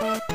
Thank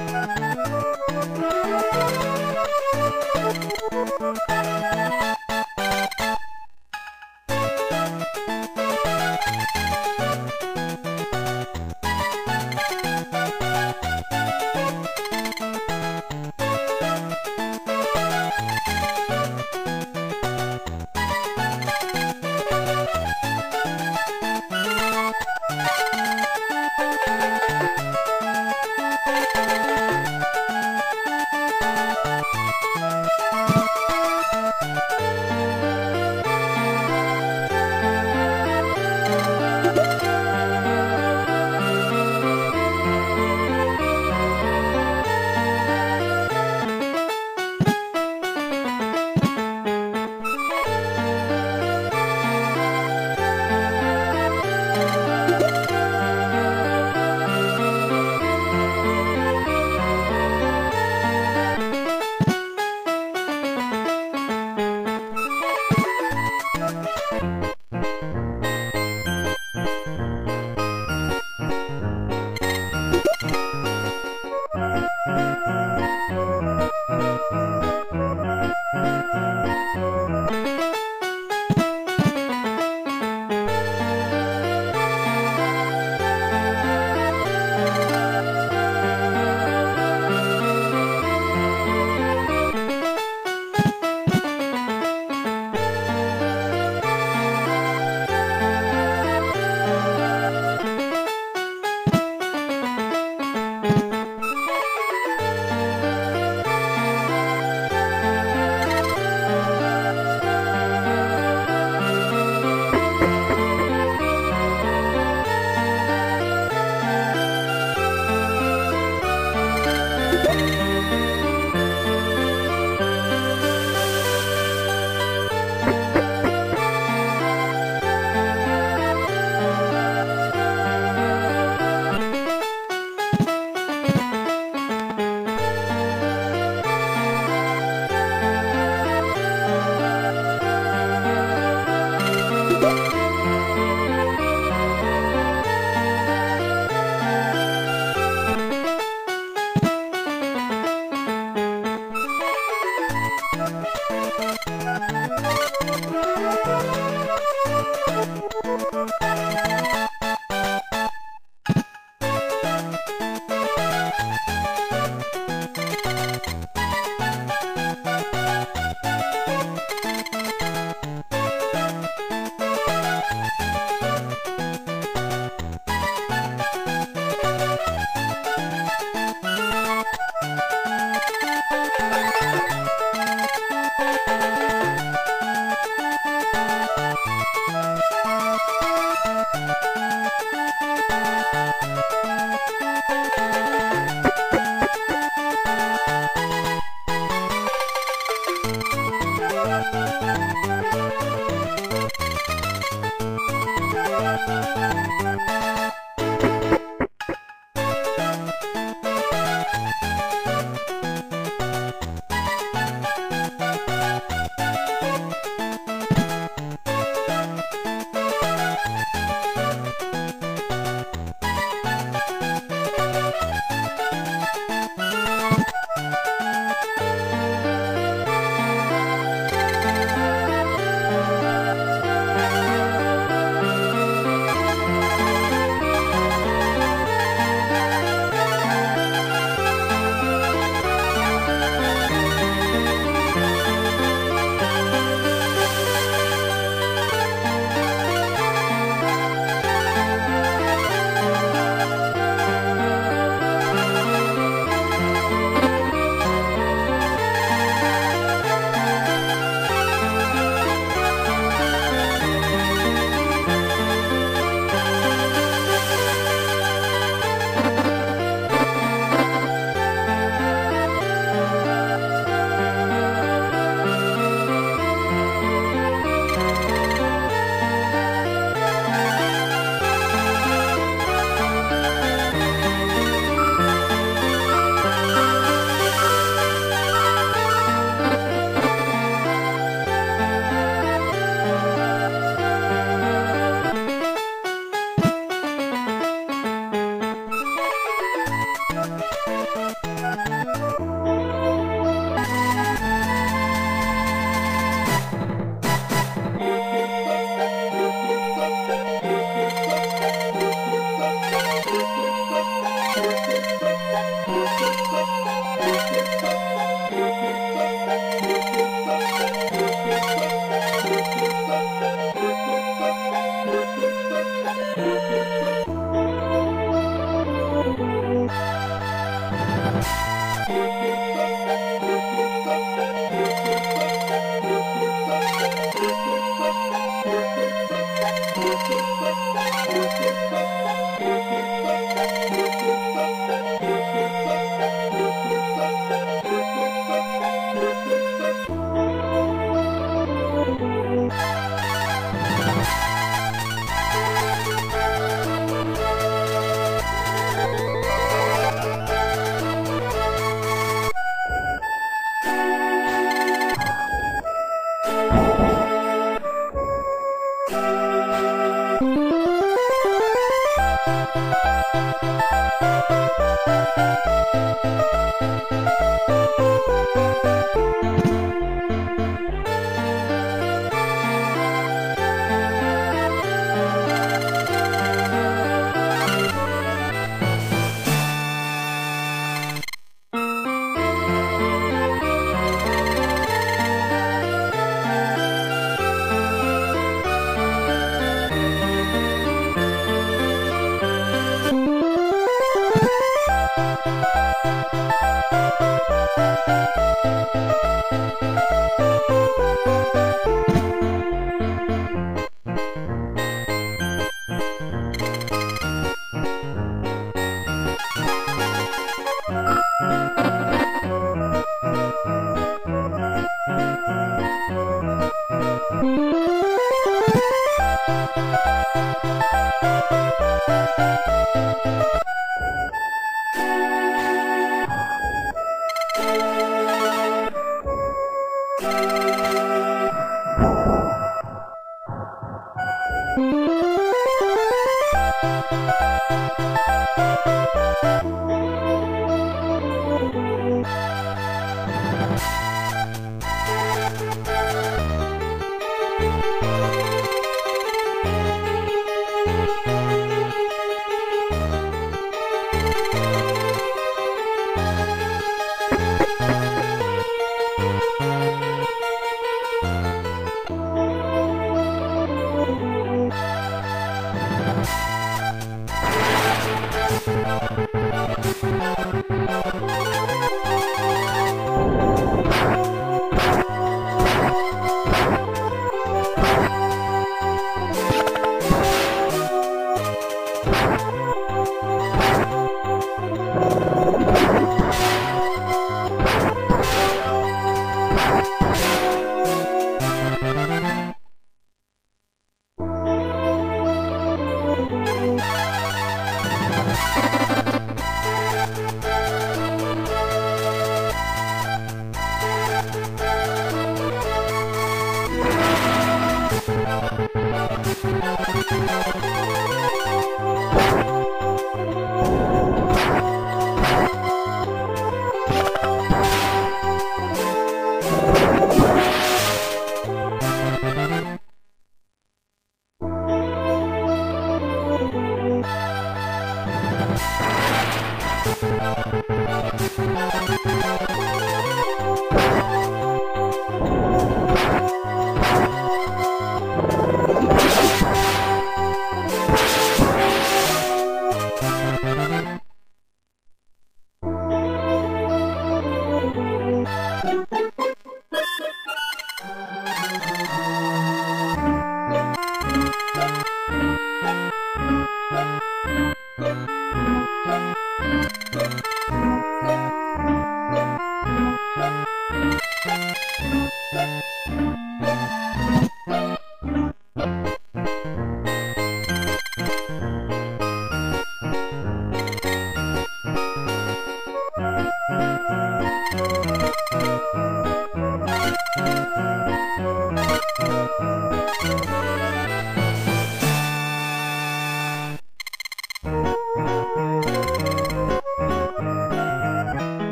Thank you.